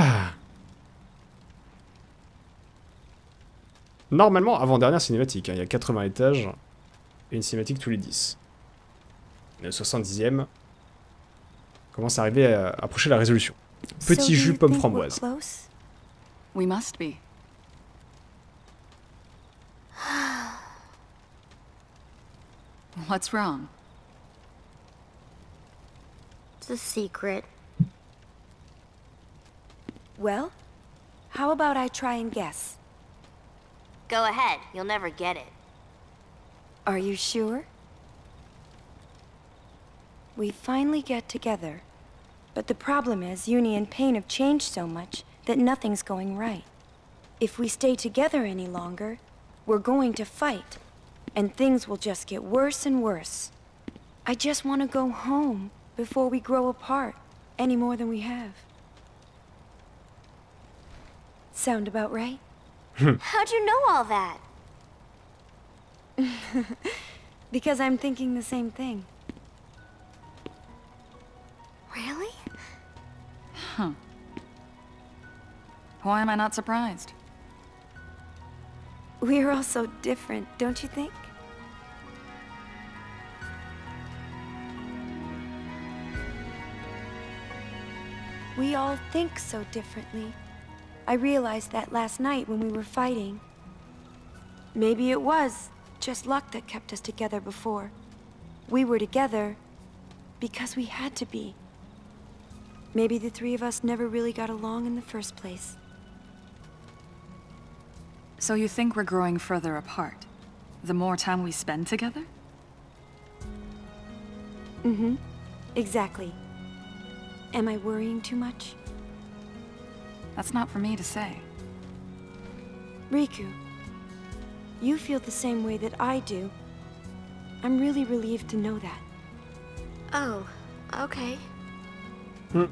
Ah. Normalement, avant-dernière cinématique. hein, Il y a 80 étages et une cinématique tous les 10. Le 70e commence à arriver à approcher la résolution. Petit jus pomme framboise. We must be. What's wrong? It's a secret. Well, how about I try and guess? Go ahead, you'll never get it. Are you sure? We finally get together. But the problem is, Uni and Pain have changed so much that nothing's going right. If we stay together any longer, we're going to fight. And things will just get worse and worse. I just want to go home before we grow apart, any more than we have. Sound about right? Hmm. How'd you know all that? Because I'm thinking the same thing. Really? Why am I not surprised? We're all so different, don't you think? We all think so differently. I realized that last night when we were fighting. Maybe it was just luck that kept us together before. We were together because we had to be. Maybe the three of us never really got along in the first place. So you think we're growing further apart? The more time we spend together? Mm-hmm. Exactly. Am I worrying too much? That's not for me to say. Riku, you feel the same way that I do. I'm really relieved to know that. Oh, okay. Hmm.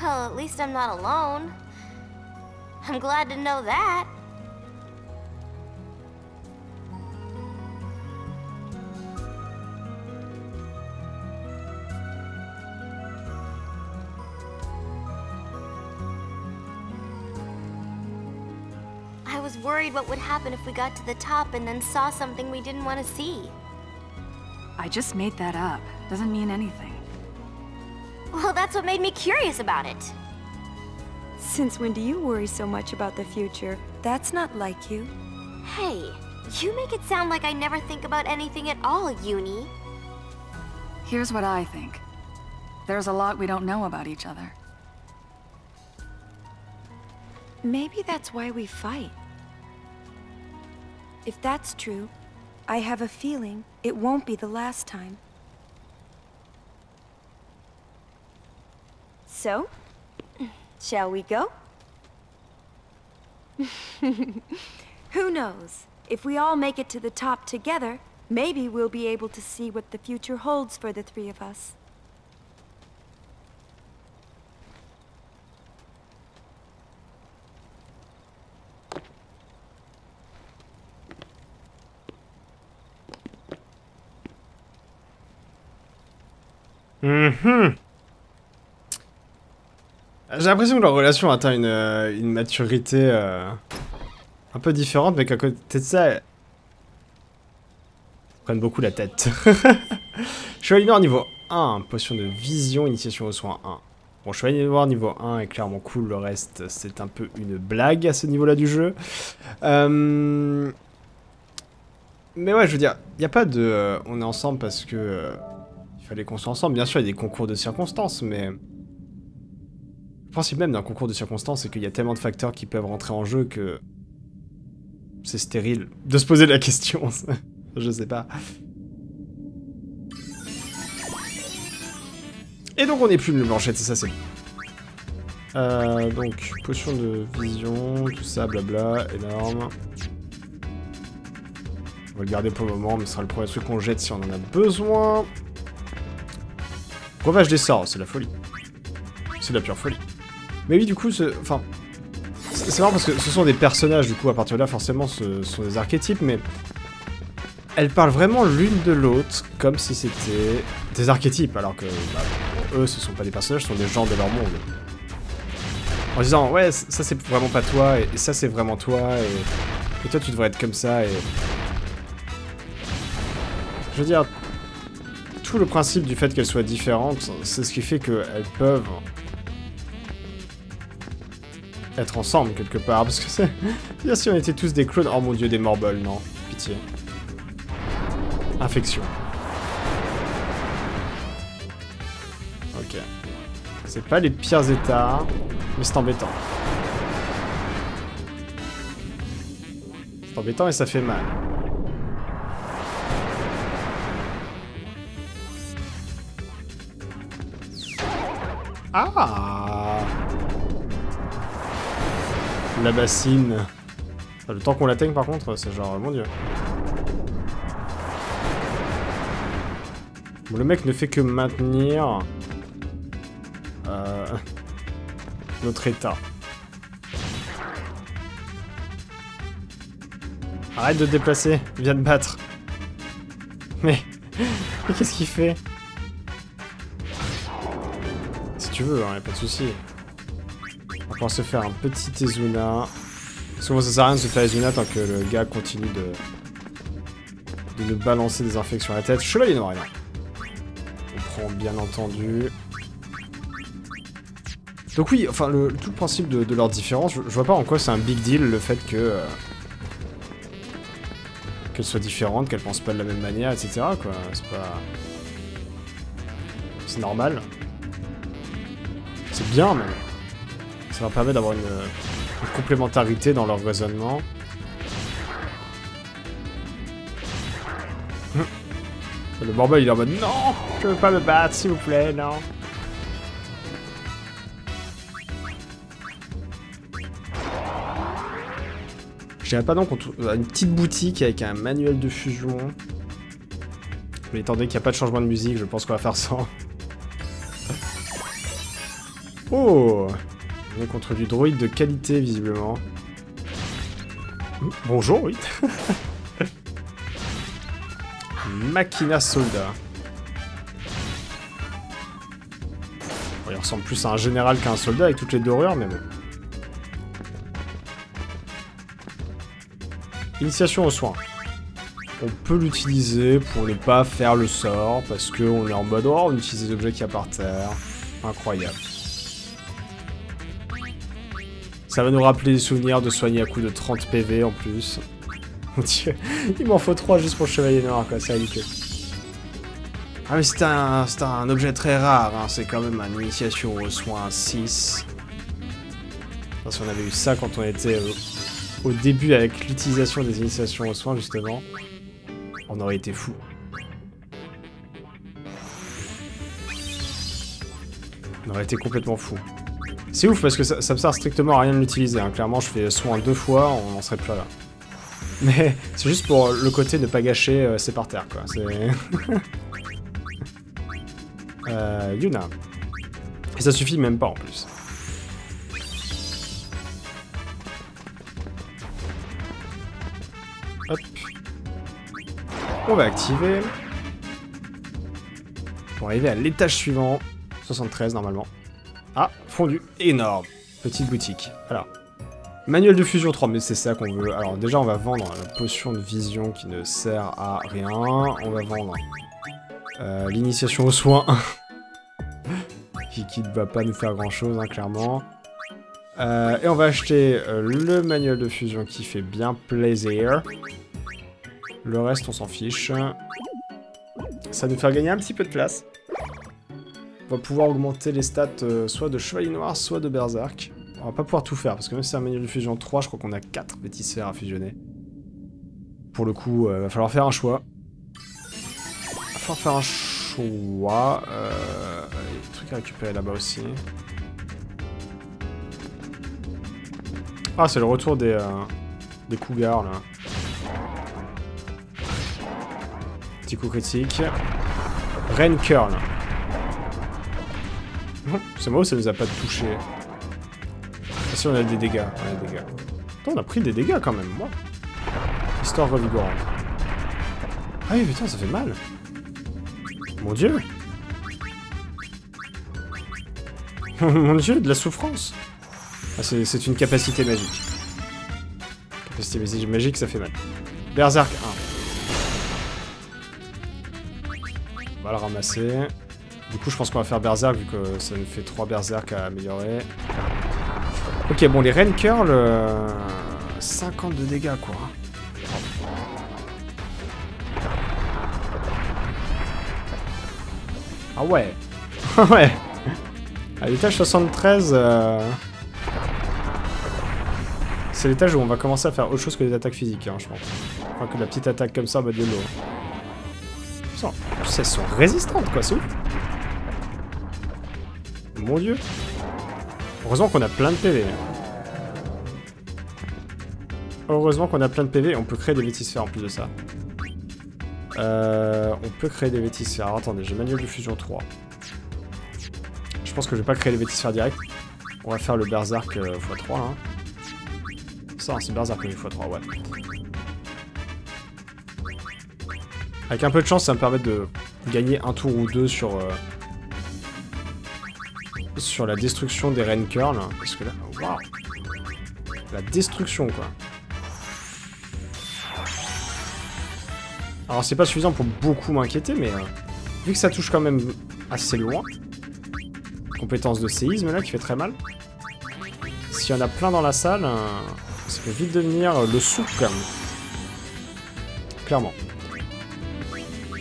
Well, at least I'm not alone. I'm glad to know that. Was worried what would happen if we got to the top and then saw something we didn't want to see. I just made that up. Doesn't mean anything. Well, that's what made me curious about it. Since when do you worry so much about the future? That's not like you. Hey, you make it sound like I never think about anything at all, Uni. Here's what I think. There's a lot we don't know about each other. Maybe that's why we fight. If that's true, I have a feeling it won't be the last time. So, shall we go? Who knows? If we all make it to the top together, maybe we'll be able to see what the future holds for the three of us. Mhm. J'ai l'impression que leur relation atteint une, euh, une maturité euh, un peu différente, mais qu'à côté de ça, elles prennent beaucoup la tête. Chevalier noir niveau 1, potion de vision, initiation aux soins 1. Bon, Chevalier noir niveau 1 est clairement cool, le reste c'est un peu une blague à ce niveau-là du jeu. Euh, Mais ouais, je veux dire, il n'y a pas de... on est ensemble parce que... fallait qu'on soit ensemble. Bien sûr, il y a des concours de circonstances, mais... Le principe même d'un concours de circonstances, c'est qu'il y a tellement de facteurs qui peuvent rentrer en jeu que... C'est stérile de se poser la question. je sais pas. Et donc on n'est plus une blanchette, c'est ça, c'est bon. Euh, donc, potion de vision, tout ça, blabla, énorme. On va le garder pour le moment, mais ce sera le premier truc qu'on jette si on en a besoin. Breuvage des sorts, c'est la folie. C'est la pure folie. Mais oui, du coup, ce... enfin... C'est marrant parce que ce sont des personnages, du coup, à partir de là, forcément, ce sont des archétypes, mais... Elles parlent vraiment l'une de l'autre, comme si c'était des archétypes, alors que... bah, eux, ce sont pas des personnages, ce sont des gens de leur monde. En disant, ouais, ça c'est vraiment pas toi, et, ça c'est vraiment toi, et, et toi tu devrais être comme ça, et... Je veux dire, tout le principe du fait qu'elles soient différentes, c'est ce qui fait qu'elles peuvent être ensemble quelque part, parce que c'est... Bien si on était tous des clones... Oh mon dieu, des morbles, non. Pitié. Infection. Ok. C'est pas les pires états, mais c'est embêtant. C'est embêtant et ça fait mal. Ah La bassine. Le temps qu'on l'atteigne par contre, c'est genre, mon dieu. Bon, le mec ne fait que maintenir... Euh, notre état. Arrête de te déplacer, viens te battre. Mais... Mais qu'est-ce qu'il fait? Tu veux, hein, y'a pas de souci. On va se faire un petit Ezuna. Souvent ça sert à rien de se faire Ezuna tant que le gars continue de... de nous balancer des infections à la tête. Chevalier noir. On prend bien entendu... Donc oui, enfin, le, tout le principe de, leur différence, je, vois pas en quoi c'est un big deal le fait que... Euh, qu'elles soient différentes, qu'elles pensent pas de la même manière, etc. quoi. C'est pas... C'est normal. Bien. Ça leur permet d'avoir une, complémentarité dans leur raisonnement. Le Borba, il est en mode « Non Je veux pas me battre, s'il vous plaît, non !» J'irais pas donc à une petite boutique avec un manuel de fusion. Mais étant donné qu'il n'y a pas de changement de musique, je pense qu'on va faire ça. Oh On est contre du droïde de qualité, visiblement. Bonjour, oui. Machina Soldat. il ressemble plus à un général qu'à un soldat avec toutes les dorures, mais bon. Initiation aux soins. On peut l'utiliser pour ne pas faire le sort, parce qu'on est en mode oh, on utilise des objets qu'il y a par terre. Incroyable. Ça va nous rappeler des souvenirs de soigner à coup de 30 PV en plus. Mon dieu, il m'en faut 3 juste pour le chevalier noir, quoi, c'est ridicule. Ah mais c'est un, un, objet très rare, hein. c'est quand même une initiation aux soins 6. si on avait eu ça quand on était euh, au début avec l'utilisation des initiations aux soins, justement, on aurait été fou. On aurait été complètement fou. C'est ouf parce que ça, me sert strictement à rien de l'utiliser. Hein. Clairement, je fais soin deux fois, on en serait plus là. Mais c'est juste pour le côté ne pas gâcher, euh, c'est par terre quoi. C'est. euh, Yuna. Et ça suffit même pas en plus. On va activer. Pour arriver à l'étage suivant. 73 normalement. Ah, fondu. Énorme. Petite boutique. Alors. Manuel de fusion 3, mais c'est ça qu'on veut. Alors déjà, on va vendre la potion de vision qui ne sert à rien. On va vendre euh, l'initiation aux soins. qui, ne va pas nous faire grand chose, hein, clairement. Euh, et on va acheter euh, le manuel de fusion qui fait bien plaisir. Le reste, on s'en fiche. Ça nous faire gagner un petit peu de place. On va pouvoir augmenter les stats euh, soit de Chevalier Noir, soit de Berserk. On va pas pouvoir tout faire, parce que même si c'est un manuel de fusion 3, je crois qu'on a 4 petits sphères à fusionner. Pour le coup, il va falloir faire un choix. Il va falloir faire un choix. Euh, il y a des trucs à récupérer là-bas aussi. Ah, c'est le retour des, euh, des cougars, là. Petit coup critique. Rain Curl. C'est moi ou ça nous a pas touché Ah si, on a des dégâts. On a des dégâts. Attends, on a pris des dégâts quand même, moi. Histoire revigorante. Ah oui, putain, ça fait mal. Mon dieu Mon dieu, de la souffrance ah, C'est une capacité magique. Capacité magique, ça fait mal. Berserk 1. On va le ramasser. Du coup, je pense qu'on va faire Berserk, vu que ça nous fait 3 Berserk à améliorer. Ok, bon, les Rain Curl... 50 de dégâts, quoi. Ah ouais Ah ouais À l'étage 73... Euh, c'est l'étage où on va commencer à faire autre chose que des attaques physiques, hein, je pense. Enfin, que la petite attaque comme ça mode YOLO. En plus, elles sont résistantes, quoi, c'est ouf Mon dieu Heureusement qu'on a plein de PV. Heureusement qu'on a plein de PV, on peut créer des métisphères en plus de ça. Euh, on peut créer des métisphères. Alors, attendez, j'ai manuel de fusion 3. Je pense que je vais pas créer des métisphères direct. On va faire le Berserk euh, x3. Hein. Ça, c'est Berserk x3, ouais. Avec un peu de chance, ça me permet de gagner un tour ou deux sur... Euh, sur la destruction des Rain Curl. Parce que là... Waouh La destruction, quoi. Alors c'est pas suffisant pour beaucoup m'inquiéter, mais euh, vu que ça touche quand même assez loin, compétence de séisme là qui fait très mal. S'il y en a plein dans la salle, euh, ça peut vite devenir le souk quand même. Clairement.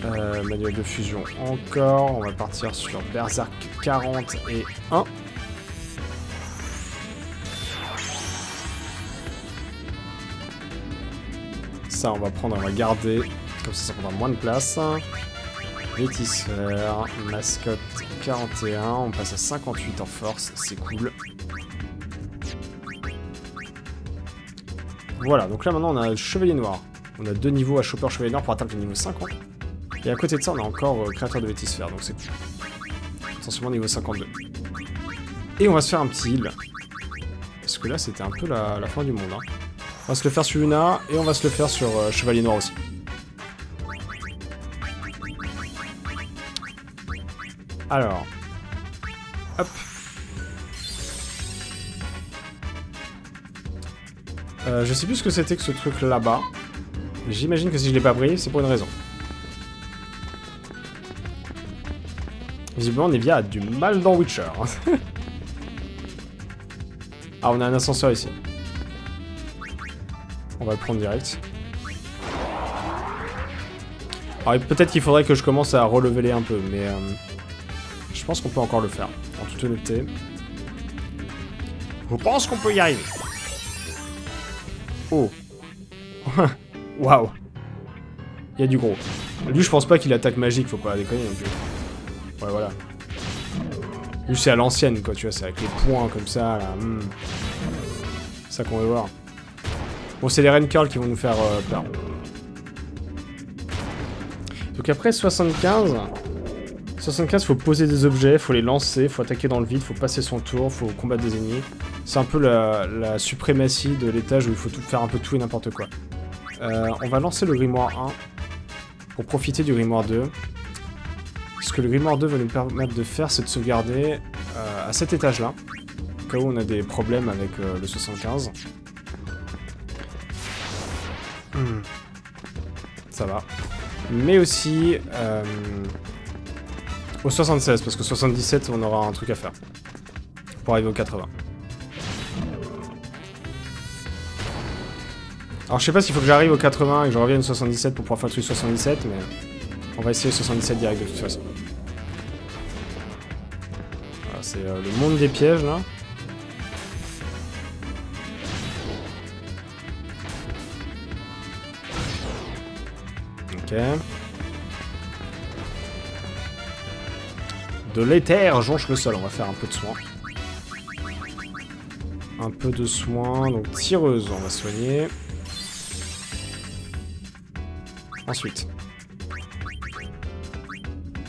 Euh, manuel de fusion encore, on va partir sur Berserk 40 et 1. Ça on va prendre, on va garder comme ça, ça prendra moins de place. Vétisphère, mascotte 41, on passe à 58 en force, c'est cool. Voilà, donc là maintenant on a le Chevalier Noir. On a deux niveaux à Chopper Chevalier Noir pour atteindre le niveau 50. Et à côté de ça, on a encore euh, Créateur de Vétisphère, donc c'est cool. Essentiellement niveau 52. Et on va se faire un petit heal. Parce que là, c'était un peu la, fin du monde. Hein. On va se le faire sur Luna, et on va se le faire sur euh, Chevalier Noir aussi. Alors. Hop. Euh, je sais plus ce que c'était que ce truc là-bas. J'imagine que si je l'ai pas pris, c'est pour une raison. Visiblement, Nevia a du mal dans Witcher. ah, on a un ascenseur ici. On va le prendre direct. Alors peut-être qu'il faudrait que je commence à relever les un peu, mais... Euh, je pense qu'on peut encore le faire, en toute honnêteté. Je pense qu'on peut y arriver. Oh. Waouh. Il y a du gros. Lui, je pense pas qu'il attaque magique, faut pas déconner non plus. Ouais, voilà. Lui, c'est à l'ancienne, quoi, tu vois, c'est avec les points comme ça, là. Hmm. Ça qu'on veut voir. Bon, c'est les Rain Curl qui vont nous faire euh, peur. Donc après 75, 75, faut poser des objets, faut les lancer, faut attaquer dans le vide, faut passer son tour, faut combattre des ennemis. C'est un peu la, suprématie de l'étage où il faut tout, faire un peu tout et n'importe quoi. Euh, on va lancer le grimoire 1 pour profiter du grimoire 2. Ce que le grimoire 2 va nous permettre de faire, c'est de sauvegarder euh, à cet étage-là, au cas où on a des problèmes avec euh, le 75. Hmm. Ça va. Mais aussi... Au 76, parce que 77, on aura un truc à faire. Pour arriver au 80. Alors je sais pas s'il faut que j'arrive au 80 et que je revienne au 77 pour pouvoir faire le truc 77, mais on va essayer 77 direct de toute façon. c'est euh, le monde des pièges là. Ok. De l'éther jonche le sol. On va faire un peu de soin. Un peu de soin. Donc tireuse, on va soigner. Ensuite.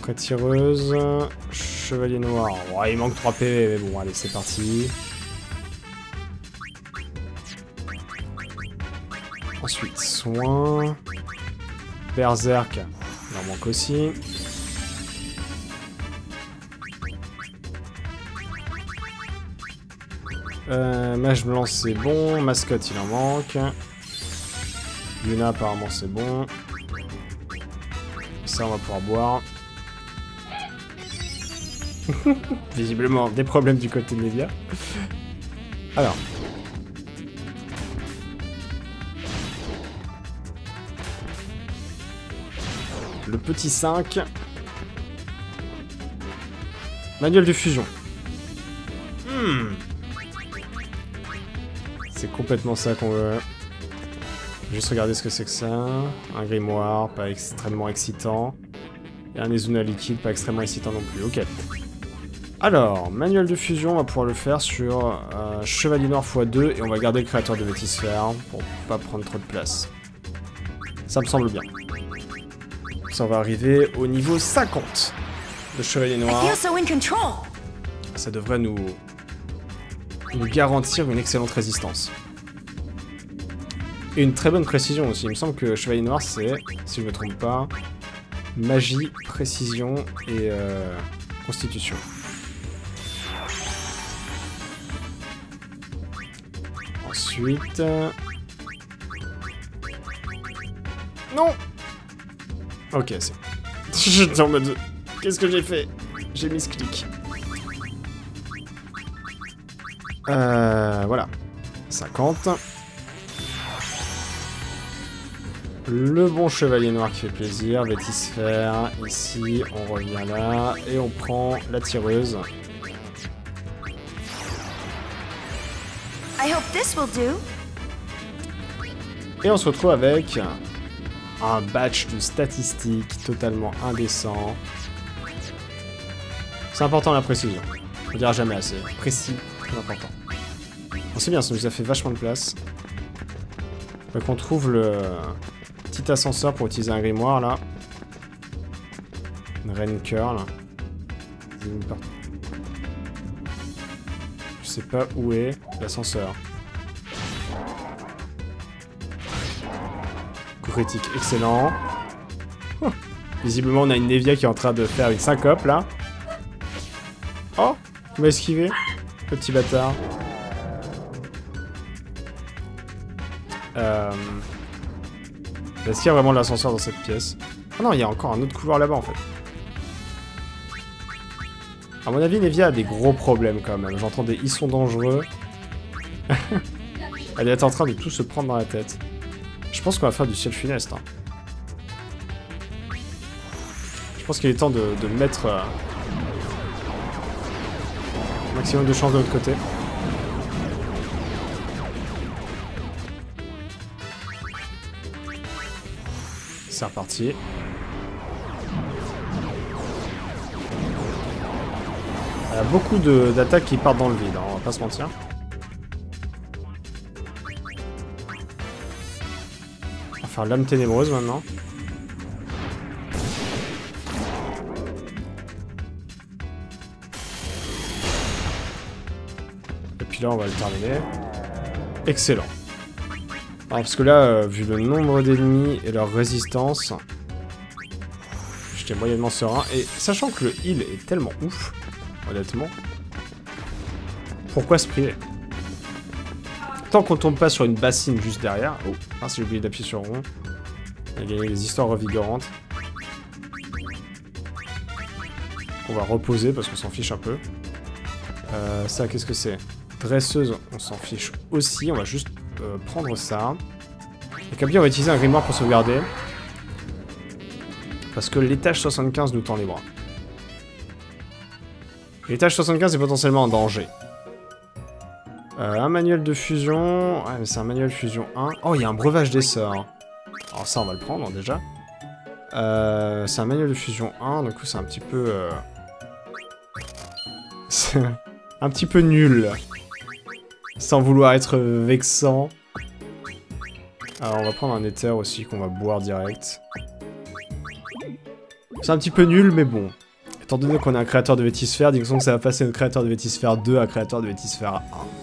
Après tireuse. Chevalier noir. il manque 3 PV, mais bon, allez, c'est parti. Ensuite, soin. Berserk. Il en manque aussi. Euh, mage blanc, c'est bon. Mascotte, il en manque. Luna, apparemment, c'est bon. Ça, on va pouvoir boire. Visiblement, des problèmes du côté de Nevia. Alors. Le petit 5. Manuel de fusion. Hmm. C'est complètement ça qu'on veut. Juste regarder ce que c'est que ça. Un grimoire, pas extrêmement excitant. Et un Ezuna liquide, pas extrêmement excitant non plus. Ok. Alors, manuel de fusion, on va pouvoir le faire sur euh, Chevalier Noir x2 et on va garder le créateur de Vétisphère pour pas prendre trop de place. Ça me semble bien. Ça va arriver au niveau 50 de Chevalier Noir. Ça devrait nous, nous garantir une excellente résistance. Et une très bonne précision aussi. Il me semble que Chevalier Noir, c'est, si je ne me trompe pas, magie, précision et euh, constitution. Ensuite... Non Ok, c'est... J'étais en mode... Qu'est-ce que j'ai fait? J'ai mis ce clic. Euh... Voilà. 50. Le bon chevalier noir qui fait plaisir, Vétisphère, ici, on revient là, et on prend la tireuse. Et on se retrouve avec un batch de statistiques totalement indécent. C'est important la précision. On dira jamais assez. Précis, très important. Bon, c'est bien, ça nous a fait vachement de place. Donc on trouve le petit ascenseur pour utiliser un grimoire là. Une curl. Je sais pas où est l'ascenseur. Coup critique, excellent. Oh. Visiblement, on a une Nevia qui est en train de faire une syncope, là. Oh Il m'a esquivé. Petit bâtard. Euh... Est-ce qu'il y a vraiment l'ascenseur dans cette pièce? Ah non, il y a encore un autre couloir là-bas, en fait. À mon avis, Nevia a des gros problèmes quand même. J'entends des « ils sont dangereux ». Elle est en train de tout se prendre dans la tête. Je pense qu'on va faire du ciel funeste. Hein. Je pense qu'il est temps de, mettre euh, maximum de chance de l'autre côté. C'est reparti. Beaucoup d'attaques qui partent dans le vide, hein, on va pas se mentir. On va faire l'âme ténébreuse maintenant. Et puis là, on va le terminer. Excellent. Alors, parce que là, euh, vu le nombre d'ennemis et leur résistance, j'étais moyennement serein. Et sachant que le heal est tellement ouf, honnêtement. Pourquoi se priver? Tant qu'on tombe pas sur une bassine juste derrière... Oh, ah, j'ai oublié d'appuyer sur rond. On a gagné des histoires revigorantes. On va reposer parce qu'on s'en fiche un peu. Euh, ça, qu'est-ce que c'est? Dresseuse, on s'en fiche aussi. On va juste euh, prendre ça. Et comme on va utiliser un grimoire pour sauvegarder. Parce que l'étage 75 nous tend les bras. L'étage 75 est potentiellement en danger. Euh, un manuel de fusion... Ouais, mais c'est un manuel fusion 1. Oh, il y a un breuvage des sorts. Alors ça, on va le prendre, déjà. Euh, c'est un manuel de fusion 1, du coup, c'est un petit peu... Euh... un petit peu nul. Sans vouloir être vexant. Alors, on va prendre un éther aussi, qu'on va boire direct. C'est un petit peu nul, mais bon. Étant donné qu'on a un créateur de Vétisphère, disons que ça va passer de créateur de Vétisphère 2 à créateur de Vétisphère 1.